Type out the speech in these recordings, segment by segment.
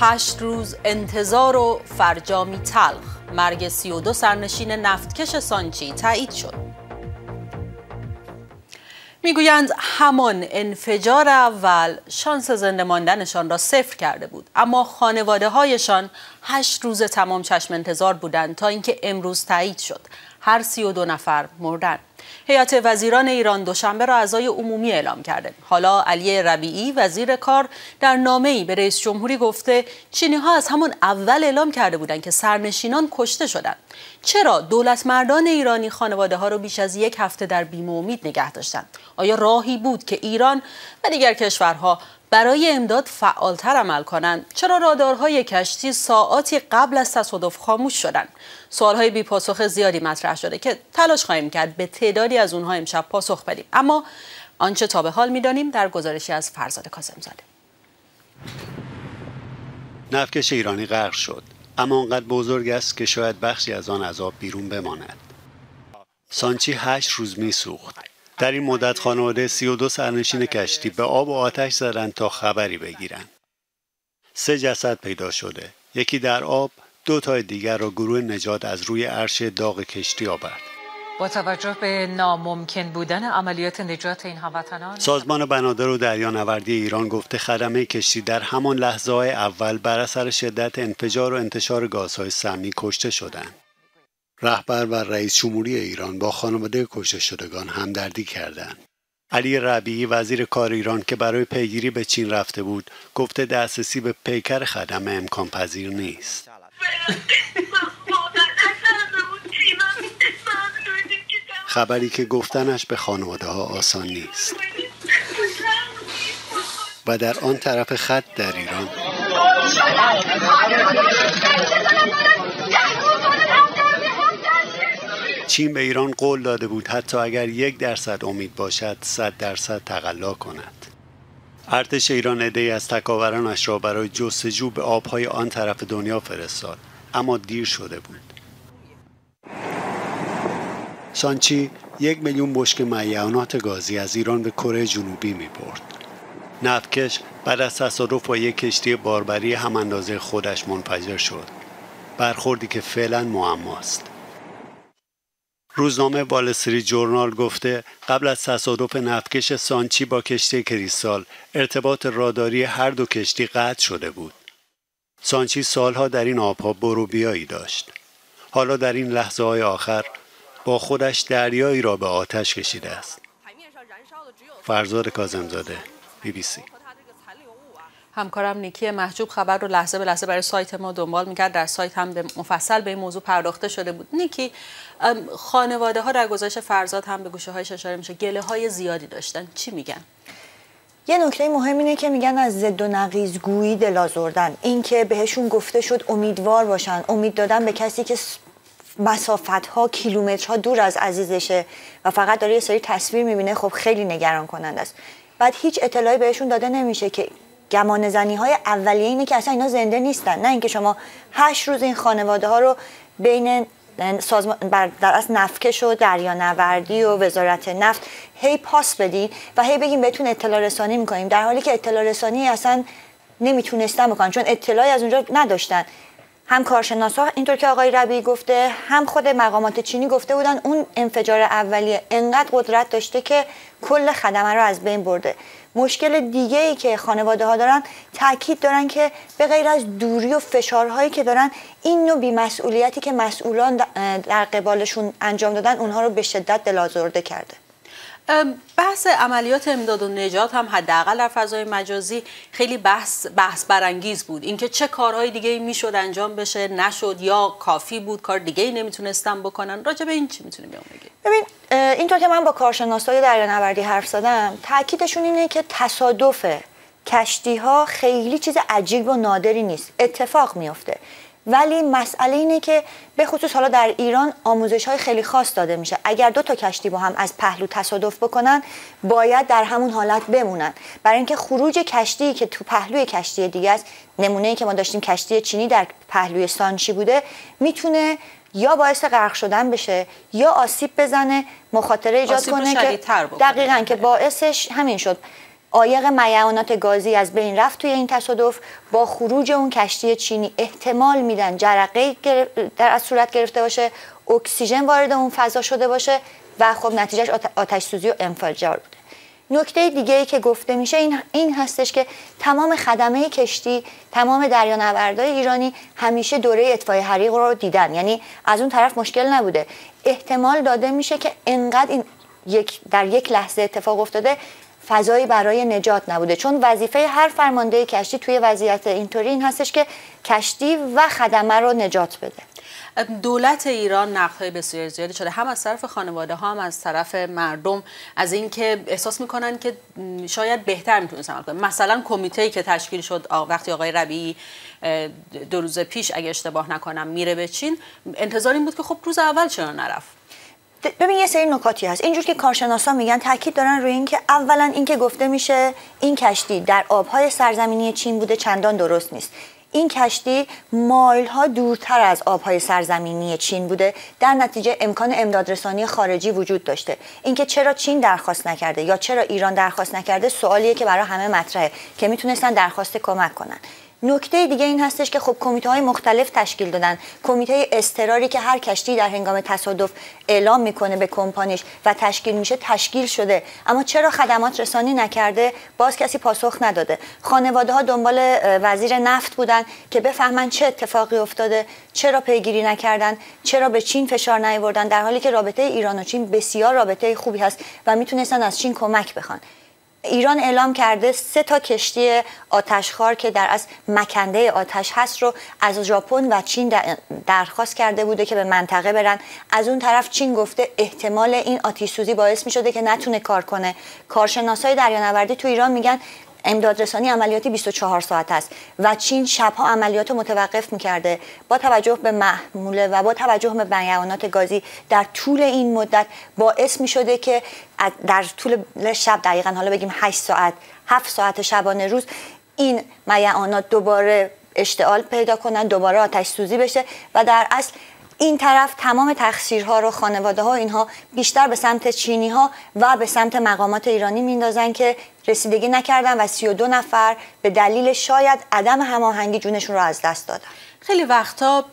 هشت روز انتظار و فرجامی تلخ. مرگ 32 سرنشین نفتکش سانچی تایید شد. می‌گویند همان انفجار اول شانس زنده ماندنشان را صفر کرده بود. اما خانواده هایشان هشت روز تمام چشم انتظار بودند تا اینکه امروز تایید شد. هر سی و دو نفر مردن هیئت وزیران ایران دوشنبه را اعضای عمومی اعلام کرده حالا علی ربیعی وزیر کار در نامه‌ای به رئیس جمهوری گفته چینی ها از همون اول اعلام کرده بودند که سرنشینان کشته شدند. چرا دولت مردان ایرانی خانواده ها را بیش از یک هفته در بیم امید نگه داشتند؟ آیا راهی بود که ایران و دیگر کشورها برای امداد فعالتر عمل کنند چرا رادارهای کشتی ساعاتی قبل از تصادف خاموش شدند؟ سوالهای بی پاسخ زیادی مطرح شده که تلاش خواهیم کرد به تعدادی از اونها امشب پاسخ بدیم. اما آنچه تا به حال می‌دانیم در گزارشی از فرزاد کاظمزاده. نفکش ایرانی غرق شد اما آنقدر بزرگ است که شاید بخشی از آن عذاب بیرون بماند. سانچی هشت روز میسوخت. در این مدت خانواده 32 سرنشین کشتی به آب و آتش زدند تا خبری بگیرند. سه جسد پیدا شده. یکی در آب، دو تای دیگر را گروه نجات از روی عرش داغ کشتی آورد. با توجه به ناممکن بودن عملیات نجات این هموطنان سازمان بنادر و دریانوردی ایران گفته خدمه کشتی در همان لحظه های اول بر اثر شدت انفجار و انتشار گازهای سمی کشته شدند. رهبر و رئیس جمهوری ایران با خانواده کشته شدگان همدردی کردند. علی ربیعی وزیر کار ایران که برای پیگیری به چین رفته بود گفته دسترسی به پیکر خدمه امکان پذیر نیست. خبری که گفتنش به خانواده ها آسان نیست. و در آن طرف خط در ایران چین به ایران قول داده بود حتی اگر یک درصد امید باشد صد درصد تقلا کند ارتش ایران عدهای از تکاورانش را برای جستجو به آبهای آن طرف دنیا فرستاد اما دیر شده بود سانچی یک میلیون بشک معیانات گازی از ایران به کره جنوبی می برد. نفتکش بعد از تصادف با یک کشتی باربری هم اندازه خودش منفجر شد. برخوردی که فعلا معماست. روزنامه والستری جورنال گفته قبل از تصادف نفتکش سانچی با کشتی کریستال ارتباط راداری هر دو کشتی قطع شده بود. سانچی سالها در این آبها برو بیایی داشت. حالا در این لحظه های آخر با خودش دریایی را به آتش کشیده است. فرزاد کازمزاده بی بی سی. همکارم نیکی محجوب خبر رو لحظه به لحظه برای سایت ما دنبال می‌کرد. در سایت هم به مفصل به این موضوع پرداخته شده بود. نیکی خانواده ها در گزارش فرزاد هم به گوشه هایش اشاره میشه. گله های زیادی داشتن. چی میگن؟ یه نکته مهم اینه که میگن از ضد و نقیض گویی دلازردن اینکه بهشون گفته شد امیدوار باشن. امید دادن به کسی که مسافت ها کیلومترها دور از عزیزشه و فقط داره یه سری تصویر می‌بینه خب خیلی نگران کننده است. بعد هیچ اطلاعی بهشون داده نمیشه که گمان زنی های اولیه اینه که اصلا اینا زنده نیستن. نه اینکه شما هشت روز این خانواده ها رو بین سازمان بر در از نفکش و دریانوردی و وزارت نفت هی پاس بدین و هی بگیم بهتون اطلاع رسانی می‌کنیم. در حالی که اطلاع رسانی اصلا نمی‌تونستن بکنن چون اطلاعی از اونجا نداشتن. هم کارشناسا اینطور که آقای ربی گفته هم خود مقامات چینی گفته بودن اون انفجار اولیه انقدر قدرت داشته که کل خدمه رو از بین برده. مشکل دیگه ای که خانواده ها دارن تاکید دارن که به غیر از دوری و فشارهایی که دارن این نوع بیمسئولیتی که مسئولان در قبالشون انجام دادن اونها رو به شدت دلازرده کرده. بحث عملیات امداد و نجات هم حداقل در فضای مجازی خیلی بحث بحث برانگیز بود. اینکه چه کارهای دیگه می‌شد انجام بشه نشد یا کافی بود کار دیگه ای بکنن. راجع به این چی می‌تونیم بگیم؟ ببین اینطور که من با کارشناسای دریانوردی حرف زدم تاکیدشون اینه که تصادف کشتی ها خیلی چیز عجیب و نادری نیست. اتفاق میافته. ولی مسئله اینه که به خصوص حالا در ایران آموزش های خیلی خاص داده میشه. اگر دو تا کشتی با هم از پهلو تصادف بکنن باید در همون حالت بمونن. برای اینکه خروج کشتی که تو پهلوی کشتی دیگه است نمونه ای که ما داشتیم کشتی چینی در پهلوی سانچی بوده می‌تونه یا باعث غرق شدن بشه یا آسیب بزنه مخاطره ایجاد کنه که دقیقا که باعثش همین شد. عایق میعانات گازی از بین رفت توی این تصادف. با خروج اون کشتی چینی احتمال میدن جرقه در از صورت گرفته باشه اکسیژن وارد اون فضا شده باشه و خب نتیجهش آتش سوزی و انفجار بوده. نکته دیگه ای که گفته میشه این, این هستش که تمام خدمه کشتی تمام دریانوردای ایرانی همیشه دوره اطفای حریق رو دیدن. یعنی از اون طرف مشکل نبوده. احتمال داده میشه که انقدر این یک در یک لحظه اتفاق افتاده فضایی برای نجات نبوده. چون وظیفه هر فرمانده کشتی توی وضعیت اینطوری این هستش که کشتی و خدمه رو نجات بده. دولت ایران نقدهای بسیار زیادی شده هم از طرف خانواده ها هم از طرف مردم از اینکه احساس می‌کنن که شاید بهتر می‌تونستن عمل کنن. مثلا کمیته که تشکیل شد وقتی آقای ربیعی دو روز پیش اگه اشتباه نکنم میره به چین انتظار این بود که خب روز اول چرا نرفت؟ ببین یه سری نکاتی هست. اینجور که کارشناسا میگن تاکید دارن روی اینکه اولا اینکه گفته میشه این کشتی در آبهای سرزمینی چین بوده چندان درست نیست. این کشتی مایل ها دورتر از آبهای سرزمینی چین بوده. در نتیجه امکان امدادرسانی خارجی وجود داشته. اینکه چرا چین درخواست نکرده یا چرا ایران درخواست نکرده سوالیه که برای همه مطرحه که می‌تونستن درخواست کمک کنن. نکته دیگه این هستش که خب کمیته های مختلف تشکیل دادن. کمیته استراری که هر کشتی در هنگام تصادف اعلام می‌کنه به کمپانیش و تشکیل میشه تشکیل شده. اما چرا خدمات رسانی نکرده؟ باز کسی پاسخ نداده. خانواده ها دنبال وزیر نفت بودن که بفهمن چه اتفاقی افتاده چرا پیگیری نکردن چرا به چین فشار نیاوردن در حالی که رابطه ایران و چین بسیار رابطه خوبی هست و می‌تونستن از چین کمک بخوان. ایران اعلام کرده سه تا کشتی آتشخار که در از مکنده آتش هست رو از ژاپن و چین درخواست کرده بوده که به منطقه برن. از اون طرف چین گفته احتمال این آتیش سوزی باعث می شده که نتونه کار کنه. کارشناسای دریانوردی تو ایران میگن امدادرسانی عملیاتی 24 ساعت است و چین شبها عملیات متوقف می‌کرده. با توجه به محموله و با توجه به بیانات گازی در طول این مدت باعث می شده که در طول شب دقیقا حالا بگیم 8 ساعت 7 ساعت شبانه روز این میعانات دوباره اشتعال پیدا کنن دوباره آتش سوزی بشه و در اصل این طرف تمام تقصیرها رو خانواده ها اینها بیشتر به سمت چینی ها و به سمت مقامات ایرانی میندازن که رسیدگی نکردن و 32 نفر به دلیل شاید عدم هماهنگی جونشون رو از دست دادن. خیلی وقتا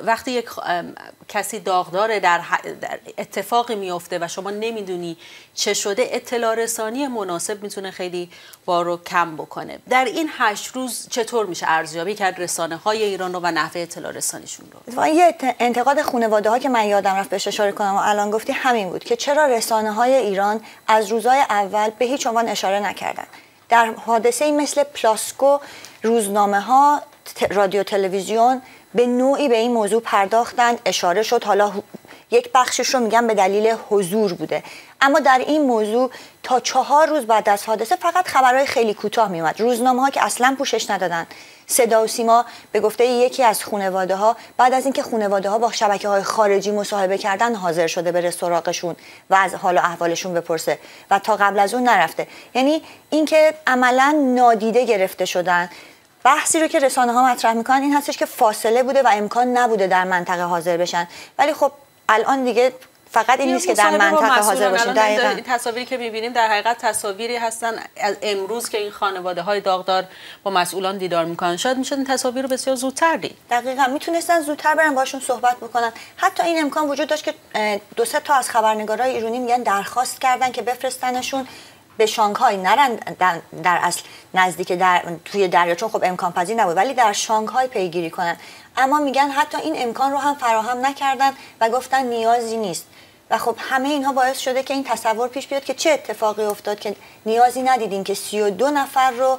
وقتی یک کسی داغدار در, اتفاقی میفته و شما نمی‌دونی چه شده اطلاع رسانی مناسب می‌تونه خیلی بار رو کم بکنه. در این هشت روز چطور میشه ارزیابی کرد رسانه های ایران رو و نحوه اطلاع رسانیشون رو؟ یه انتقاد خانواده ها که من یادم رفت بهش اشاره کنم و الان گفتی همین بود که چرا رسانه های ایران از روزهای اول به هیچ عنوان اشاره نکردن؟ در حادثه مثل پلاسکو روزنامه ها رادیو تلویزیون به نوعی به این موضوع پرداختن اشاره شد. حالا یک بخشش رو میگم به دلیل حضور بوده. اما در این موضوع تا چهار روز بعد از حادثه فقط خبرهای خیلی کوتاه میومد روزنامه ها که اصلا پوشش ندادن. صدا و سیما به گفته یکی از خانواده ها بعد از اینکه خانواده ها با شبکه های خارجی مصاحبه کردن حاضر شده بره سراغشون و از حال و احوالشون بپرسه و تا قبل از اون نرفته. یعنی اینکه عملا نادیده گرفته شدن. بحثی رو که رسانه ها مطرح می‌کنن این هستش که فاصله بوده و امکان نبوده در منطقه حاضر بشن. ولی خب الان دیگه فقط این نیست که در منطقه حاضر باشیم دقیقاً. تصاویری که می‌بینیم در حقیقت تصاویری هستن از امروز که این خانواده های داغدار با مسئولان دیدار می‌کنن. شاید می‌شد این تصاویر رو بسیار زودتر دید. دقیقاً. می‌تونستن زودتر برن باشون صحبت بکنن. حتی این امکان وجود داشت که دو سه تا از خبرنگارای ایرانی میگن درخواست کردن که بفرستنشون. به شانگهای نرن در, در اصل نزدیک در توی دریا چون خب امکان پذیر نبود ولی در شانگهای پیگیری کنن. اما میگن حتی این امکان رو هم فراهم نکردن و گفتن نیازی نیست. و خب همه اینها باعث شده که این تصور پیش بیاد که چه اتفاقی افتاد که نیازی ندیدیم که 32 نفر رو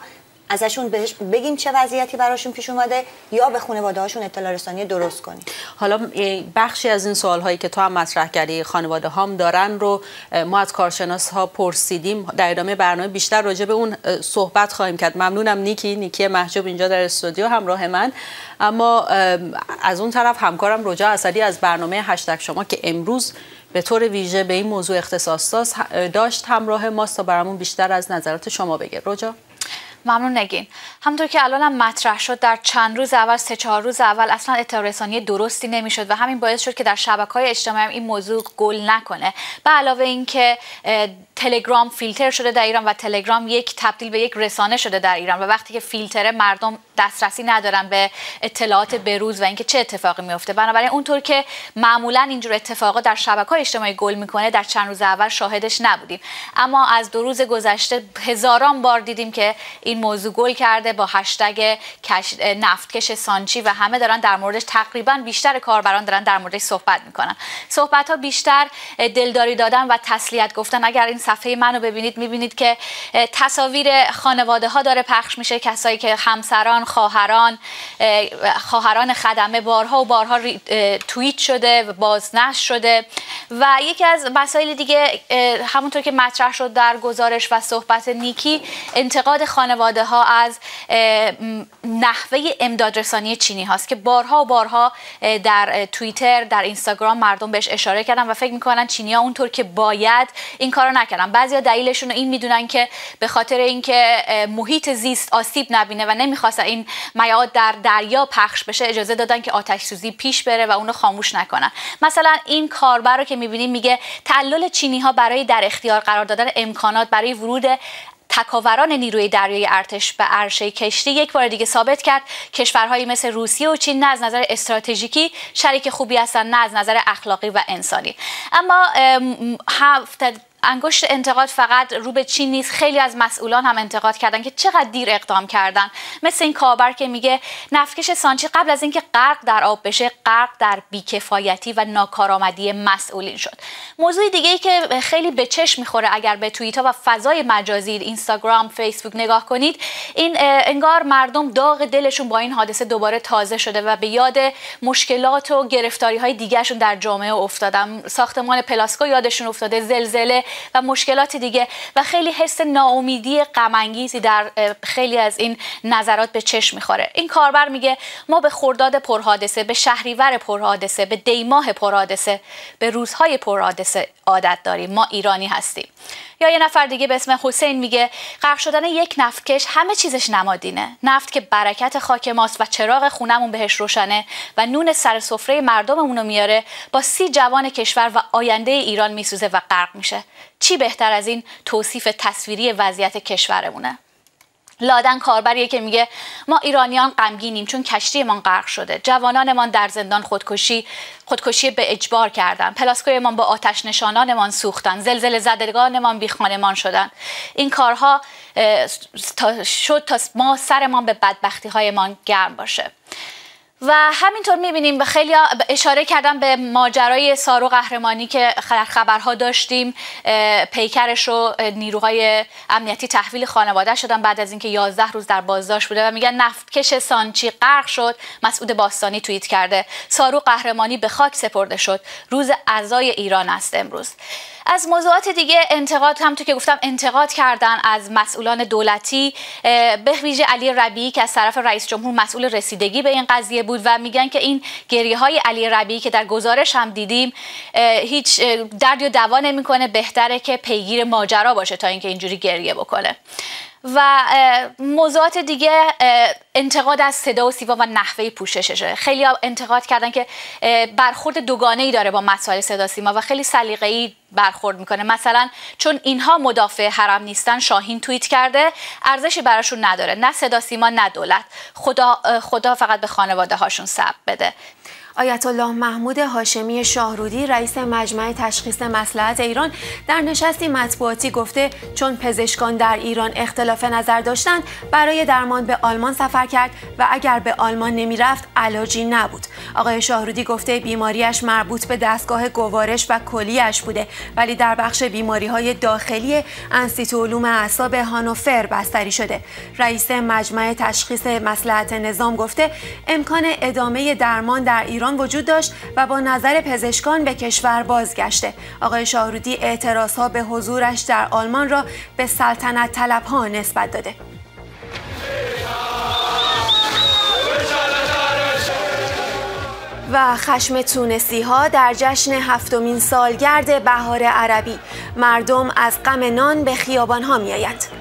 ازشون بگیم چه وضعیتی براشون پیش اومده یا به خانواده هاشون اطلاع رسانی درست کنیم. حالا بخشی از این سوال هایی که تو هم مطرح کردی خانواده هام دارن رو ما از کارشناس ها پرسیدیم. در ادامه برنامه بیشتر راجع به اون صحبت خواهیم کرد. ممنونم نیکی نیکی محجوب اینجا در استودیو همراه من. اما از اون طرف همکارم رجا اسدی از برنامه هشتگ شما که امروز به طور ویژه به این موضوع اختصاص داشت همراه ماست تا برامون بیشتر از نظرات شما بگه رجا؟ ممنون نگین. همونطور که الان هم مطرح شد در چند روز اول سه چهار روز اول اصلا اطلاع درستی نمی‌شد و همین باعث شد که در شبکه های اجتماعی این موضوع گل نکنه. به علاوه اینکه تلگرام فیلتر شده در ایران و تلگرام یک تبدیل به یک رسانه شده در ایران و وقتی که فیلتره مردم دسترسی ندارن به اطلاعات بروز و اینکه چه اتفاقی میفته. بنابراین اونطور که معمولا اینجور اتفاقات در شبکه اجتماعی گل می‌کنه در چند روز اول شاهدش نبودیم. اما از دو روز گذشته هزاران بار دیدیم که این موضوع گل کرده با هشتگ نفتکش سانچی و همه دارن در موردش تقریبا بیشتر کاربران دارن در موردش صحبت می‌کنن. صحبت ها بیشتر دلداری دادن و تسلیت گفتن. اگر این صفحه منو ببینید می‌بینید که تصاویر خانواده ها داره پخش میشه. کسایی که همسران خواهران خواهران خدمه بارها و بارها توییت شده و بازنشر شده. و یکی از مسائل دیگه همونطور که مطرح شد در گزارش و صحبت نیکی انتقاد خانواده ها از نحوه امدادرسانی چینی هاست که بارها و بارها در توییتر در اینستاگرام مردم بهش اشاره کردن و فکر می‌کنن چینی ها اونطور که باید این کارو نکردن. بعضیا دلیلشون این می‌دونن که به خاطر اینکه محیط زیست آسیب نبینه و نمی‌خواست این میاد در دریا پخش بشه اجازه دادن که آتش سوزی پیش بره و اونو خاموش نکنن. مثلا این کاربر رو که می‌بینیم میگه تعلل چینی ها برای در اختیار قرار دادن امکانات برای ورود تکاوران نیروی دریایی ارتش به عرشه کشتی یک بار دیگه ثابت کرد. کشورهایی مثل روسیه و چین نه از نظر استراتژیکی شریک خوبی هستن نه از نظر اخلاقی و انسانی. اما هفت انگشت انتقاد فقط رو به چین نیست. خیلی از مسئولان هم انتقاد کردن که چقدر دیر اقدام کردن. مثل این کابر که میگه نفکش سانچی قبل از اینکه غرق در آب بشه غرق در بیکفایتی و ناکارآمدی مسئولین شد. موضوع دیگه ای که خیلی به چشم می‌خوره اگر به توییت ها و فضای مجازی اینستاگرام فیسبوک نگاه کنید این انگار مردم داغ دلشون با این حادثه دوباره تازه شده و به یاد مشکلات و گرفتاری های دیگرشون در جامعه افتادن. ساختمان پلاسکو یادشون افتاده زلزله و مشکلات دیگه و خیلی حس ناامیدی غمانگیزی در خیلی از این نظرات به چشم می‌خوره. این کاربر میگه ما به خرداد پرحادثه به شهریور پرحادثه به دیماه پرحادثه به روزهای پرحادثه عادت داریم. ما ایرانی هستیم. یا یه نفر دیگه به اسم حسین میگه غرق شدن یک نفتکش همه چیزش نمادینه. نفت که برکت خاک ماست و چراغ خونمون بهش روشنه و نون سر سفره مردممون رو میاره با سی جوان کشور و آینده ایران میسوزه و غرق میشه. چی بهتر از این توصیف تصویری وضعیت کشورمونه؟ لادن کاربریه که میگه ما ایرانیان غمگینیم چون کشتیمان غرق شده. جوانانمان در زندان خودکشی خودکشی به اجبار کردن. پلاسکویمان با آتش نشانانمان سوختن. زلزله زدگانمان بی خانمان شدن. این کارها شد تا ما سرمان به بدبختی هایمان گرم باشه. و همینطور می‌بینیم به خیلی اشاره کردم به ماجرای سارو قهرمانی که خبرها داشتیم پیکرش رو نیروهای امنیتی تحویل خانواده شدن بعد از اینکه 11 روز در بازداشت بوده و میگن نفتکش سانچی غرق شد. مسعود باستانی توییت کرده سارو قهرمانی به خاک سپرده شد. روز عزای ایران است امروز. از موضوعات دیگه انتقاد هم تو که گفتم انتقاد کردن از مسئولان دولتی به ویژه علی ربیعی که از طرف رئیس جمهور مسئول رسیدگی به این قضیه بود و میگن که این گریه های علی ربیعی که در گزارش هم دیدیم هیچ درد و دوا نمی‌کنه بهتره که پیگیر ماجرا باشه تا اینکه اینجوری گریه بکنه. و موضوعات دیگه انتقاد از صدا و سیما و نحوه پوشششه. خیلی انتقاد کردن که برخورد دوگانه ای داره با مسائل صدا سیما و خیلی سلیقه‌ای برخورد می‌کنه. مثلا چون اینها مدافع حرم نیستن شاهین توییت کرده ارزشی براشون نداره. نه صدا سیما نه دولت. خدا خدا فقط به خانواده هاشون سب بده. آیت الله محمود هاشمی شاهرودی رئیس مجمع تشخیص مسلحت ایران در نشستی مطبوعاتی گفته چون پزشکان در ایران اختلاف نظر داشتند برای درمان به آلمان سفر کرد و اگر به آلمان نمی‌رفت علاجی نبود. آقای شاهرودی گفته بیماریش مربوط به دستگاه گوارش و کلیش بوده ولی در بخش بیماری های داخلی انستیتو علوم اعصاب هانوفر بستری شده. رئیس مجمع تشخیص مسلحت نظام گفته امکان ادامه درمان در ایران وجود داشت و با نظر پزشکان به کشور بازگشته. آقای شاهرودی اعتراض ها به حضورش در آلمان را به سلطنت طلب ها نسبت داده. و خشم تونسی ها در جشن هفتمین سالگرد بهار عربی. مردم از غم نان به خیابان ها می آید.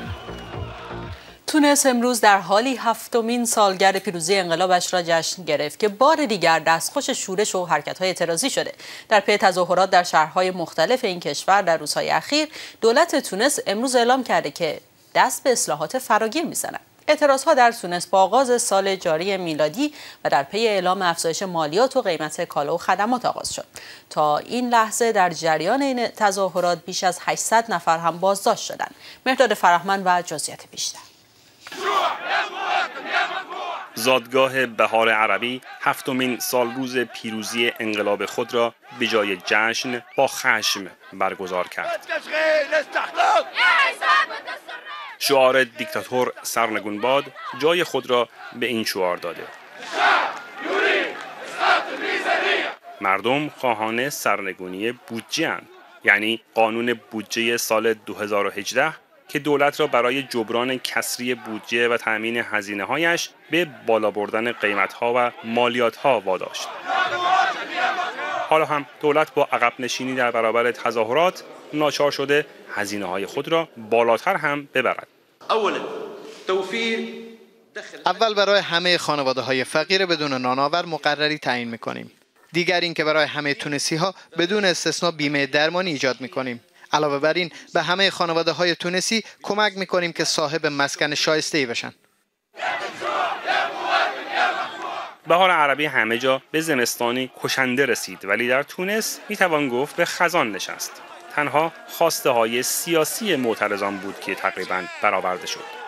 تونس امروز در حالی هفتمین سالگرد پیروزی انقلابش را جشن گرفت که بار دیگر دستخوش شورش و حرکت‌های اعتراضی شده. در پی تظاهرات در شهرهای مختلف این کشور در روزهای اخیر دولت تونس امروز اعلام کرده که دست به اصلاحات فراگیر می‌زند. اعتراض ها در تونس با آغاز سال جاری میلادی و در پی اعلام افزایش مالیات و قیمت کالا و خدمات آغاز شد. تا این لحظه در جریان این تظاهرات بیش از 800 نفر هم بازداشت شدند. مرداد فرهمن و جزئیات بیشتر. زادگاه بهار عربی هفتمین سال روز پیروزی انقلاب خود را به جای جشن با خشم برگزار کرد. شعار دیکتاتور سرنگون باد جای خود را به این شعار داده. مردم خواهان سرنگونی بودجه یعنی قانون بودجه سال 2018 که دولت را برای جبران کسری بودجه و تأمین هزینه هایش به بالا بردن قیمت ها و مالیات ها واداشت. حالا هم دولت با عقب نشینی در برابر تظاهرات ناچار شده هزینه های خود را بالاتر هم ببرد. اول برای همه خانواده های فقیر بدون نانآور مقرری تعیین می‌کنیم. دیگر اینکه برای همه تونسی ها بدون استثنا بیمه درمانی ایجاد می‌کنیم. علاوه بر این به همه خانواده های تونسی کمک می‌کنیم که صاحب مسکن شایسته ای بشن. بهار عربی همه جا به زمستانی کشنده رسید ولی در تونس می‌توان گفت به خزان نشست. تنها خواسته های سیاسی معترضان بود که تقریبا برآورده شد.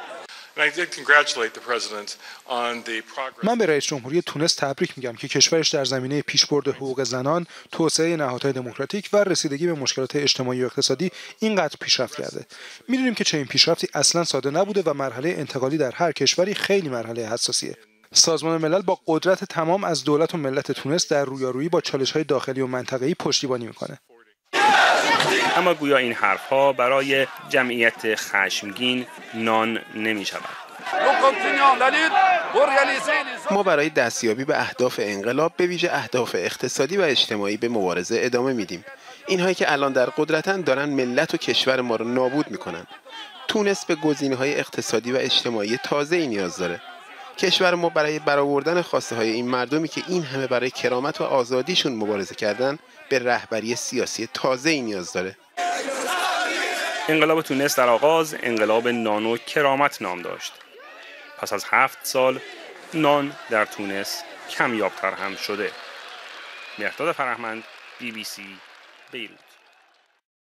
من به رئیس جمهوری تونس تبریک میگم که کشورش در زمینه پیشبرد حقوق زنان، توسعه نهادهای دموکراتیک و رسیدگی به مشکلات اجتماعی و اقتصادی اینقدر پیشرفت کرده. می‌دونیم که چنین پیشرفتی اصلا ساده نبوده و مرحله انتقالی در هر کشوری خیلی مرحله حساسیه. سازمان ملل با قدرت تمام از دولت و ملت تونس در رویارویی با چالش های داخلی و منطقه‌ای پشتیبانی می‌کنه. اما گویا این حرفها برای جمعیت خشمگین نان نمی شود. ما برای دستیابی به اهداف انقلاب به ویژه اهداف اقتصادی و اجتماعی به مبارزه ادامه میدیم. اینهایی که الان در قدرتن دارن ملت و کشور ما رو نابود می‌کنن. تونس به گزینه های اقتصادی و اجتماعی تازه ای نیاز داره. کشور ما برای برآوردن خواسته های این مردمی که این همه برای کرامت و آزادیشون مبارزه کردن به رهبری سیاسی تازه ای نیاز داره. انقلاب تونس در آغاز انقلاب نان و کرامت نام داشت. پس از هفت سال نان در تونس کمیابتر هم شده. مرداد فرهمند بی بی سی بیل.